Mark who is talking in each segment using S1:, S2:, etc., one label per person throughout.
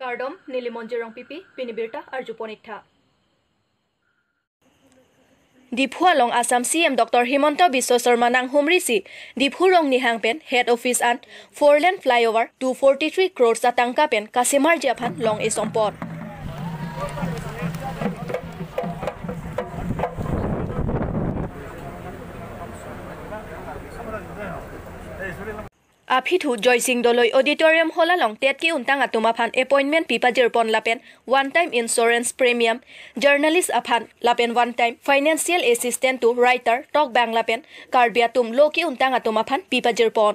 S1: কাৰ্ডম নীলিমঞ্জিৰং পিপি পিনিবিৰ্তা পনিঠা। ডিফুৱালং Assam C M doctor Himanta Biswa Sarma নাং হুমৰিচি ডিফুৰং নিহাং PAN head office and four lane two forty three crores আটাংকা পেন কাছিমাৰ জিয়াফান লং এ সম্পদ আফিথু জয়সিং দলৈ অডিটৰিয়াম হলালং তেতকি উন্তাং আতুমাফান এপইণ্টমেণ্ট পিপাজিৰ পন লাপেন one time insurance premium journalist Affan লাপেন one time financial to writer টক বাং লাপেন কাৰ্বি আতুম লকি উন্তাং আতুমাফান পিপাজিৰ পন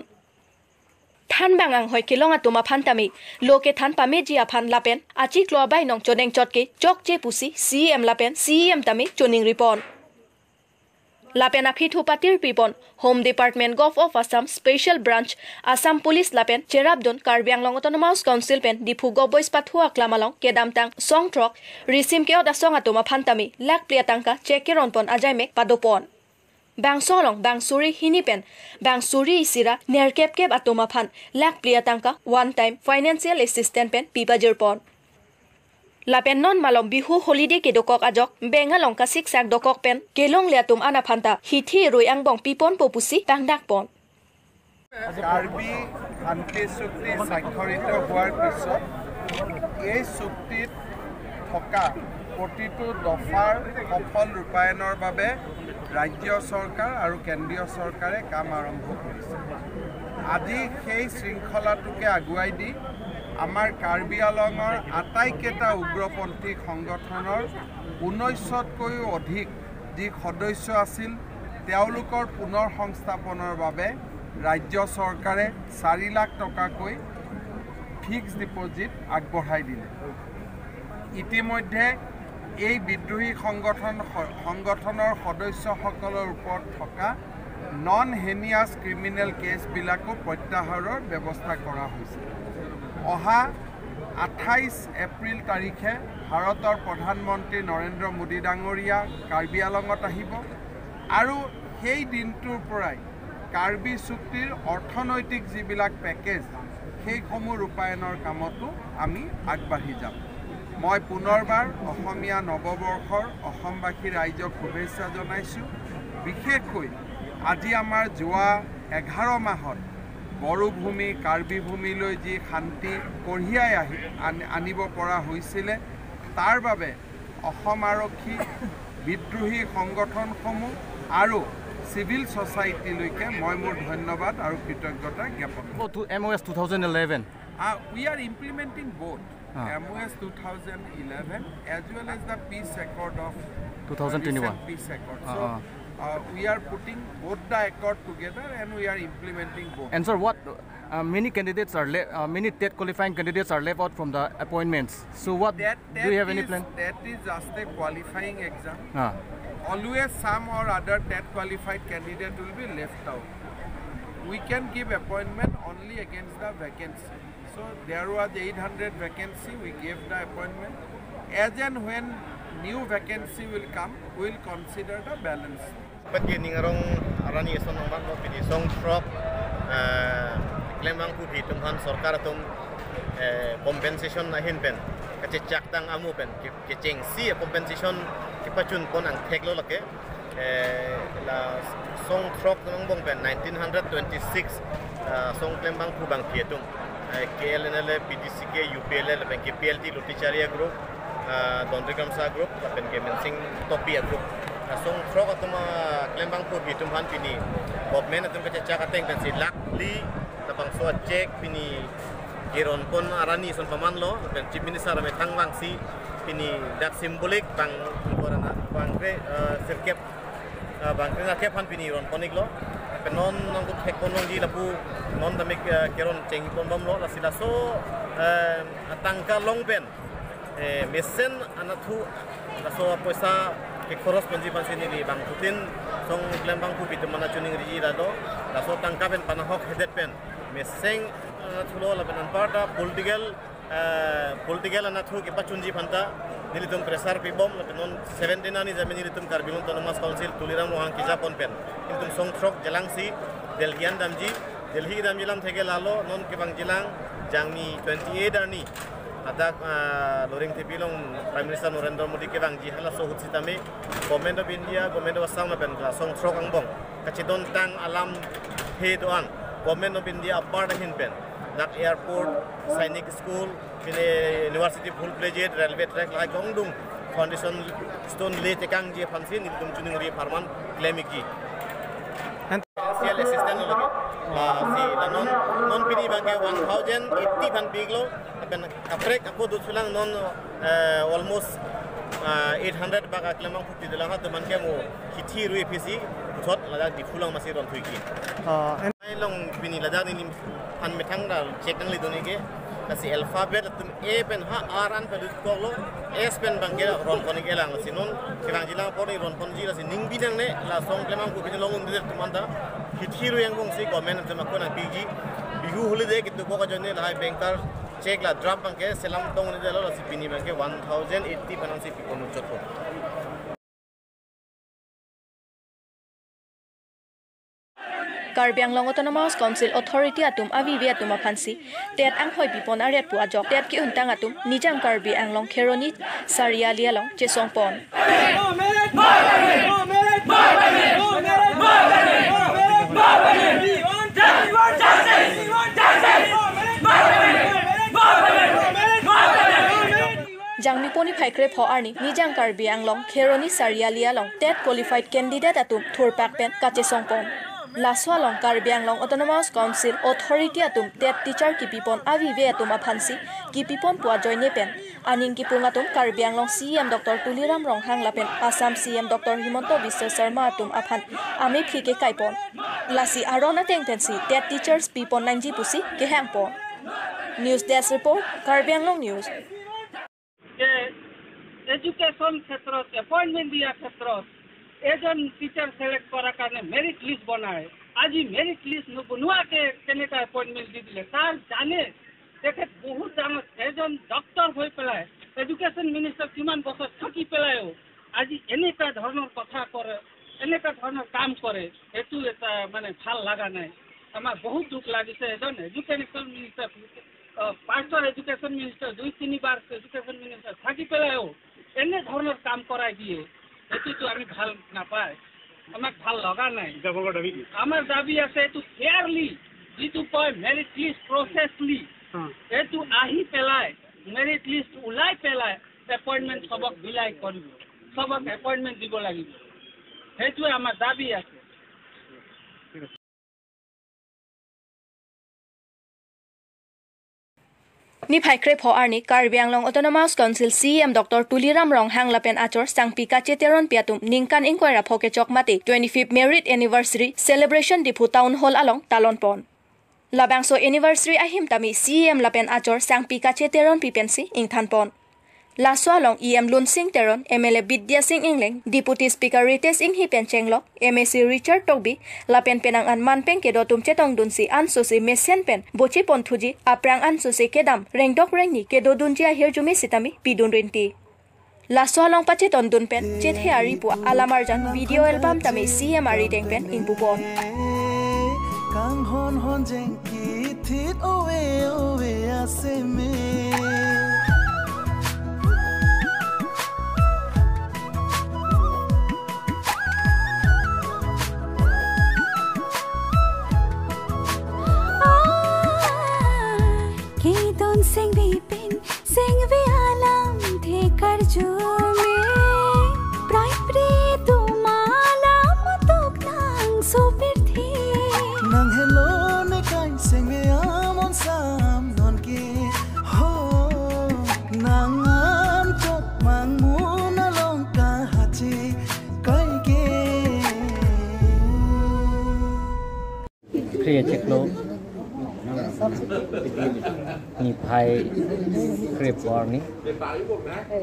S1: থান বাঙাং হয় কিলং আতুমাফান তামি লোকে থান পামে জি আফান লাপেন আচি ক্লবাই নং চনেং চটকে চক চে পুচি চি এম লাপেন চি এম তামি চনিং ৰিপন লাপেন আফিথু পাতিৰ পিপন home department gov of Assam special branch Assam police লাপেন চেৰাবদন কাৰ্বি আংলং অটনমাউচ কাউন্সিল পেন ডিফু গবৈচ পাথুৱা ক্লামালং কেদামটাং চং থ্ৰক ৰিচিম কেয়ত আচং আটোমা ফান্তামি লাক প্লিয়াটাংকা চেকে ৰনপন আজাইমেক পাদপন। বাংচলং বাংচুৰি হিনি পেন বাংচুৰি ইচিৰা নেৰকেপ কেপ আটোমা ফান লাক প্লিয়াটাংকা ওৱান টাইম ফাইনেন্সিয়েল এছিষ্টেণ্ট পেন পিপাজিৰ পন। লাপেন নন মালম বিহু হলিডে কেদকক আজক বেঙা লংকা চিক চাক দকক পেন। কেলং লিয়াতুম আনা ফান্তা হিথি ৰৈ আংবং পিপন পপুচি তাং ডাক পন।
S2: কাৰ্বি শান্তি চুক্তি স্বাক্ষৰিত হোৱাৰ পিছত এই চুক্তিত থকা প্ৰতিটো দফাৰ সফল ৰূপায়ণৰ বাবে ৰাজ্য চৰকাৰ আৰু কেন্দ্ৰীয় চৰকাৰে কাম আৰম্ভ কৰিছে। আজি সেই শৃংখলাটোকে আগুৱাই দি আমাৰ কাৰ্বি আলঙৰ আটাইকেইটা উগ্ৰপন্থী সংগঠনৰ ঊনৈছতকৈও অধিক যি সদস্য আছিল। তেওঁলোকৰ পুনৰ সংস্থাপনৰ বাবে ৰাজ্য চৰকাৰে চাৰি লাখ টকাকৈ ফিক্সড ডিপজিট আগবঢ়াই দিলে। ইতিমধ্যে এই বিদ্ৰোহী সংগঠন সংগঠনৰ সদস্যসকলৰ ওপৰত থকা নন হেনিয়াছ ক্ৰিমিনেল কেছবিলাকো প্ৰত্যাহাৰৰ ব্যৱস্থা কৰা হৈছে। অহা আঠাইছ এপ্ৰিল তাৰিখে ভাৰতৰ প্ৰধানমন্ত্ৰী নৰেন্দ্ৰ মোদী ডাঙৰীয়া কাৰ্বি আলঙত আহিব আৰু সেই দিনটোৰ পৰাই কাৰ্বি চুক্তিৰ অৰ্থনৈতিক যিবিলাক পেকেজ সেইসমূহ ৰূপায়ণৰ কামতো আমি আগবাঢ়ি যাম। মই পুনৰবাৰ অসমীয়া নৱবৰ্ষৰ অসমবাসী ৰাইজক শুভেচ্ছা জনাইছোঁ। বিশেষকৈ আজি আমাৰ যোৱা এঘাৰ মাহত বড়োভূমি কাৰ্বি ভূমিলৈ যি শান্তি কঢ়িয়াই আহি আনিব পৰা হৈছিলে তাৰ বাবে অসম আৰক্ষী বিদ্ৰোহী সংগঠনসমূহ আৰু চিভিল ছ'চাইটিলৈকে মই মোৰ ধন্যবাদ আৰু কৃতজ্ঞতা জ্ঞাপন
S3: M O' S two thousand eleven
S2: we are implementing both M O' S two thousand eleven as well as the peace accord of
S3: two thousand twenty one
S2: peace accord uh, we are putting both the accord together and we are implementing both.
S3: And sir, what uh, many candidates are left, uh, many TET qualifying candidates are left out from the appointments. So what
S2: that, that
S3: do you have
S2: is,
S3: any plan?
S2: That is just a qualifying exam.
S3: Ah.
S2: Always some or other TET qualified candidate will be left out. We can give appointment only against the vacancy. So there was 800 vacancy, we gave the appointment. As and when new vacancy will come, we will consider the balance.
S4: Pat geningarong arani esong nong bang kopi di song prop lemang kubi tumhan sorkar tum eh, compensation na hin pen. Kace cak tang amu pen ke ceng si ya, compensation ke pacun pon ang tek lo lake. Eh, la song prop nong bong pen 1926 eh, song lembang kubang kietum KLNL PDCK UPLL pen KPLT Luticharia group Dondrikam Sa group pen Kemensing Topia group asong frog atau mga klembang po bitum han pini bob men atong kacha kateng kan si laktli, tapang so check pini giron pon arani son paman lo kan chief minister me tangwang si pini dak simbolik pang ngorana bangre eh, sirkep eh, bangre na kepan pini ron ponik lo. Penon nong ko tek ponong di lapu non da mek eh, giron ceng pon bom lo la sila so atangka long pen mesen anatu Kaso apoy sa ke koros panji pansi ni bang putin song klem bang pu bitu mana chuning riji da do la so tangka pen pana hok hedet pen meseng thulo la pen parta political political ana thu ke pachunji phanta nili tum pressure pi bom la non 17 ani jamin nili tum karbilon autonomous council tuliram rohang kija pon pen কিন্তু song throk jalang si delhian damji delhi damjilam থেকে লালো নন কেবাং জিলাং জাংনি 28 আনি আদাক লিং থিপিলং prime minister Narendra Modi কে জি হেলা সৌ হুৎসি তামি government of India government of Assam PAN আসং থ্রক আং বং কাছি দন টাং আলাম হে দো আং গভর্নমেন্ট অফ ইন্ডিয়া আব্বার দাহিন পেন নাক এয়ারপোর্ট সাইনিক স্কুল ফিলে university full fledged railway track লাই গং দুং ফাউন্ডেশন স্টোন লে টেকাং জি ফানসি নিলদুম চুনিং রি ফার্মান ক্লেমিকি assistant silanon non pini bangke 1080 ban biglo ben aprek aku dusulang non almost 800 bak aklamang phuti dilang to manke mo khithi rui phisi thot ladak difulang masi ron
S3: thuiki
S4: ha long pini ladak ni an methang dal chekang li doni ke kasi alphabet tum a pen ha r an pelut ko lo s pen bangge ron kon ke lang sinon kirang jilang pori ron kon ji la sin ning bidang ne la song klemang ku pini long undir tumanda si government tum ko na pigi bihu holiday kitu ko ka jone la hai banker check la drop bangke selam tong ni dalo la si pini bangke 1080 panan si pikon chotko
S1: Karbi Anglong autonomous council authority আতুম আবি বি আতুম আফানচি TET আং হয় বিপন আৰেট পোৱা জক TET কি উন্তাং আতুম নিজাং কাৰ্বি আংলং খেৰণি চাৰিয়ালি আলং চেচং পন জাংনি পনি ফাইক্ৰে ফ আৰ্নি নিজাং কাৰ্বি আংলং চাৰিয়ালি আলং টেট কোৱালিফাইড কেণ্ডিডেট আতুম লাচোৱা লং Karbi Anglong autonomous council authority আতুম TET teacher কিপিপন আবি বে আতুম আফানচি কিপিপন পোৱা জয়নে পেন। আনিং কিপুং আতুম Karbi Anglong C M doctor Tuliram Ronghang লাপেন Assam C M doctor Himanta Biswa Sarma আতুম আফান আমি ফিকে কাইপন লাচি আৰনা টেং পেঞ্চি টেট টিচাৰ্ছ পিপন নাইনজি পুচি কেহেং পন। News desk report Karbi Anglong
S5: news. Education ক্ষেত্ৰত এপইণ্টমেণ্ট দিয়াৰ ক্ষেত্ৰত এজন টিচাৰ ছিলেক্ট কৰাৰ কাৰণে মেৰিট লিষ্ট বনায় আজি মেৰিট লিষ্ট নবনোৱাকৈ কেনেকৈ এপইণ্টমেণ্ট দি দিলে তাৰ জানে তেখেত বহুত ডাঙৰ এজন ডক্তৰ হৈ পেলাই এডুকেশ্যন মিনিষ্টাৰ কিমান বছৰ থাকি পেলাইও আজি এনেকুৱা ধৰণৰ কথা কৰে এনেকুৱা ধৰণৰ কাম কৰে সেইটো এটা মানে ভাল লগা নাই আমাৰ বহুত দুখ লাগিছে এজন এডুকেশ্যন মিনিষ্টাৰ পাঁচৰ এডুকেশ্যন মিনিষ্টাৰ দুই তিনিবাৰ এডুকেশ্যন মিনিষ্টাৰ থাকি পেলাইও এনে ধৰণৰ কাম কৰাই দিয়ে সেইটোতো আমি ভাল নাপায়। আমাক ভাল লগা নাই। আমাৰ দাবী আছে এইটো ফেয়াৰলি যিটো কয় মেৰিট লিষ্ট প্ৰচেছলি এইটো আহি পেলাই মেৰিট লিষ্ট ওলাই পেলাই এপইণ্টমেণ্ট চবক বিলাই কৰিব। চবক এপইণ্টমেণ্ট দিব লাগিব। সেইটোৱে আমাৰ দাবী আছে।
S1: নি ফাইক্ৰে ফ আৰ্নি Karbi Anglong autonomous council C M doctor Tuliram Ronghang লাপেন আচৰ চাংপি কাচে তেৰন পিয়াতুম নিংকান ইংকৈ ৰাফকে চকমাতে twenty fifth merit anniversary celebration Diphu town hall Along তালন পন লাবাংছ এনিভাৰ্চাৰী আহিম তামি চি এম লাপেন আচৰ চাংপি কাচে তেৰন পিপেনচি ইংথান পন লাচোৱা লং E M Lun Singh Teron M L A Bidya Sing Engleng deputy speaker Riteish ইং হি পেন চেংলক M A C Richard Tokbi লাপেন পেনাং আন মানপেং কেদ তুমচে টং দুনচি আন চুচি মেচেন পেন বচি পন্থুজি আপ্ৰাং আন চুচি কেদাম ৰেংডক ৰেংনি কেদ দুনজি আহিৰ জুমি চিতামি পিদুন ৰিণ্টি লাচোৱা লং পাচে তন দুন পেন চেথে আৰি পোৱা আলামাৰ জান ভিডিঅ' এলবাম তামি চি এম আৰি টেং পেন ইংপু পন
S6: To.
S7: भाई grip वार्नी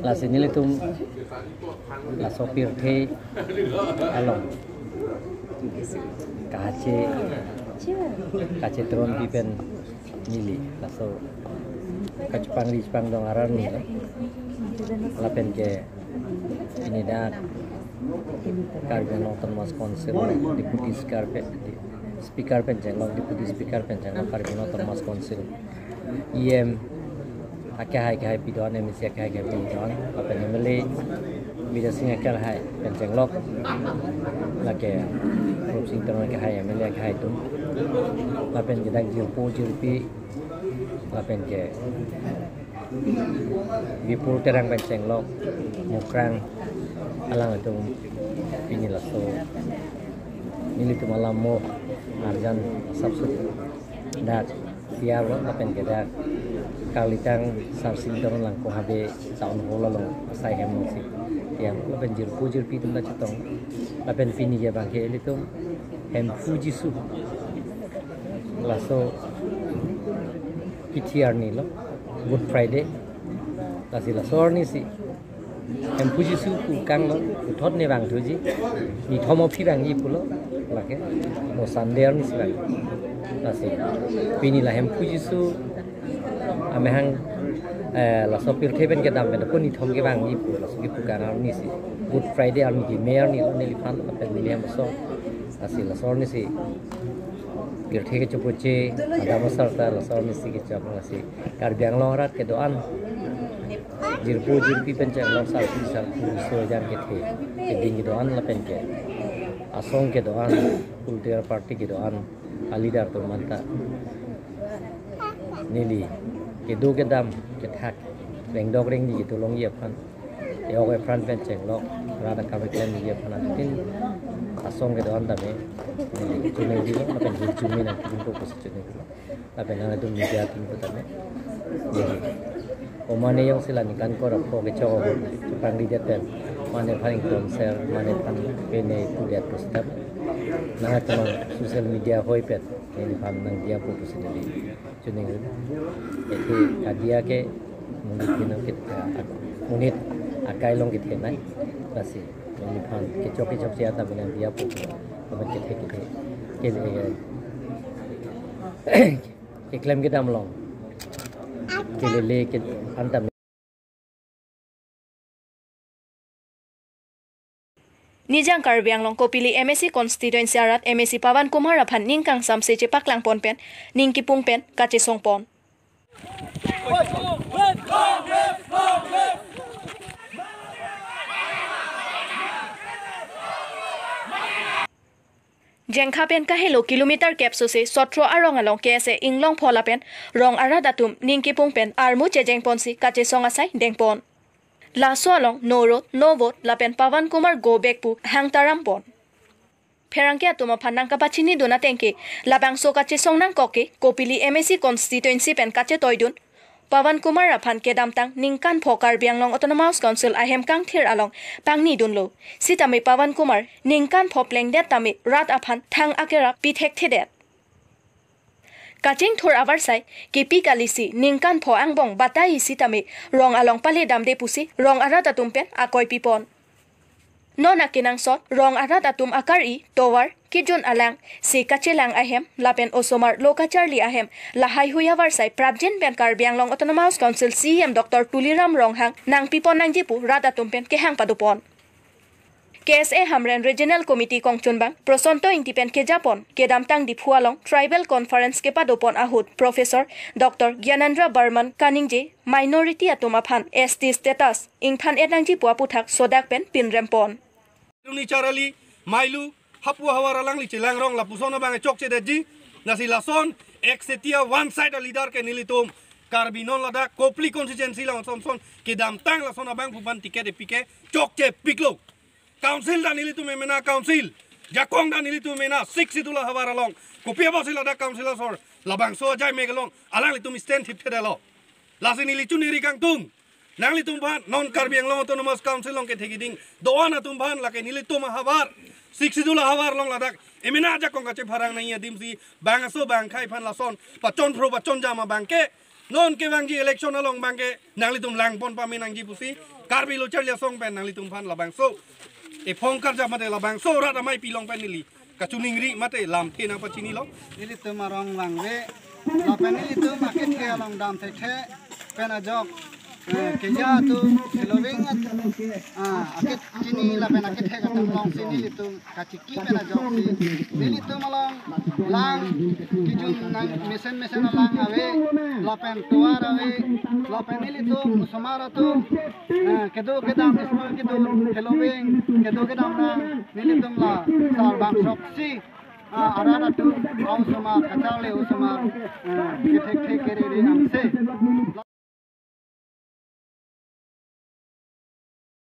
S7: ला सिनिले itu la sopir थे alo काचे kace turun pipen mili. Laso kacpang di cipang dong aran ni. Lapen ke ini dah. Karben nonton mas konser deputi speaker pen speaker pen di putih speaker pen jenglong karben nonton mas konser iem. Akaha kai hai pidon em sia kai ka pidon apa pa meli? Mi da singa kai hai lok. La ke rup sing tron ka hai em le hai tum pa pen ke dak ji po ji ke vi terang kan lok. Mukrang alang itu ini lah so. Ini tu malam mo. Arjan sabtu, dat diablo na pen kalitang sarsin dong habe tahun hall long sai hem mo si. Iya, jir ko jir pitum na chitong la pen fini ge ya bang? Iya, hem fuji su. Laso pitiar ni lo. Good friday. Lasi laso sor si. Em fuji su ku kang lo thot ne bang thuji ni thomo phi bang pulo lake mo sander ni nasi pini lahem pujisu amehang laso pil keben ke dam pun ni thom ke bang ni pu laso ki pukan ar ni si good friday ar ni mayor ni ni fan apel ni am so asi laso ni si kir thege chupoche ada sar ta laso ni si ki chap asi kar biang long ke doan jirpu jirpi pencak long sar sar so jan ke ke doan la asong ke doan kultur party ke doan alidar tu manta nili ke do ke dam ke tak reng dok reng di ke gitu long iya ye phan yo ke front fan ceng lo rada ka kan ken ye phan atin asong ke doan dame chune di lo apen hi chune na kin ko pos tapi di lo. Apen na tu media tin ko dame omane yang sila nikan ko rakho ke pang di jaten manevering konser manevering pene kuliah kustap nah cuma sosial media hoipet ini pam nang dia pun sendiri jadi itu kadia ke mungkin kita kita unit akai long gitu, kan? kita nai, pasti ini pam kecok kecok siapa benar dia pun apa kita kita kita kita klaim kita melong. Kita lek antam.
S1: Nijang Karbiang Long Kopili MSC Constituency Arat MSC Pawan Kumar Aphan Ningkang Samse Je Paklang Pon Pen Ningki Pung Pen Kache Song Pon জেংখা পেন কাহিলো kilometre কেপচুচে চত্ৰ আৰু ৰঙালং কে আছে ইংলং ফলা PAN ৰং আৰা দাতুম নিংকিপুং পেন আৰমু চেজেং পনচি কাচে চঙাচাই ডেংপন লাচো আলং নৌ ৰোড নৌ বোট লাপেন পাৱান কুমাৰ গো বেগপু হাংতাৰাম পন ফেৰাংকে আতুমা ফান্নাংকা পাচিনি দোনা টেংকে লাবাংছো কাচে চংনাং ককে Kopili M A C constituency PAN কাচে তৈদুন পাৱান কুমাৰ ৰাফান কেদামতাং নিংকান ফকাৰ বিয়াংলং অট'নমাউচ কাউন্সিল আহেম কাং থিৰ আলং পাংনি দুনলো চিতামে পাৱান কুমাৰ নিংকান ফপ্লেং দেত তামে ৰাত আফান থাং আকেৰা পিঠেক থেদেত কাচিং থোৰ আবাৰ চাই কেপি কালিচি নিংকান ফ আংবং বাটাই ইচি তামে ৰং আলং পালে দাম দে পুচি ৰং আৰা তাতুম পেন আকৈ পিপন। ন নাকিনাং চত ৰং আৰা তাতুম আকাৰ ই টৱাৰ কিজন আলাং সে কাচে লাং আহেম লাপেন ওচমাৰ লোকাচাৰ্লি আহেম লাহাই হুয়াৱাৰ চাই প্ৰাবজেন পেন Karbi বিয়াংলং autonomous council C M doctor Tuliram Ronghang নাং পিপন নাং জিপু ৰা তাতুম পেন কেহাং পাদুপন K S A Hamren regional committee কংচুনবাং প্ৰচন্ত ইণ্টিপেন কেজাপন কেদামতাং ডিফুৱালং ট্ৰাইবেল কনফাৰেন্স কেপাদোপন আহুত প্ৰফেচৰ ডক্টৰ জ্ঞানেন্দ্ৰ বৰ্মন কানিংজে মাইনৰিটি আটোমাফান এছ টি ষ্টেটাছ ইংফান এডাংজি পোৱা পুথাক চদাক পেন পিনৰেম্পন
S8: ni charali mailu hapu hawara lang li chilang rong la pusono bang chok che deji nasi la son exetia one side a leader ke nilitum karbinon la da kopli constituency la son son ke dam tang la sona bang pupan tiket de pike chok che piklo council da nili tumi mena council. Jakong da nili tumi mena siksi itulah hawar along kopi apa sih lada council asor labang so aja megalong alang itu mi stand hip kedalo lasi nili tuh kang tung. Nang li tumi non karbi yang long autonomous council long ketegi ding. Doa na tumi ban lake nili tumi hawar. Six itulah hawar long lada Emina aja kong kace parang nai yadim si. Bang aso bang kai pan lason pacon pro pacon jama bangke non ke bangji election along bangke nang li tum lang pon pamin nang ji karbi lo cer song pen nang li tum pan labang so e phong kar jamate la bang so rat amai pilong pa nili ka chuning ri mate lam the na pa chini lo.
S9: Ele te marong wang re la pa nili te market ke along dam the the. Pena jok. Kaya tu kilowing at ah akit kini lapen akit hek at malong sini itu kaciki pena jong si nili tu malong lang kijun nang mesen mesen lang awe lapen tuar awe lapen nili tu sumara tu kedo kedam ismar kedo kilowing kedo kedam na nili tu mla sar bang sok si arana tu au sumar kacale usumar kita kete kere di amse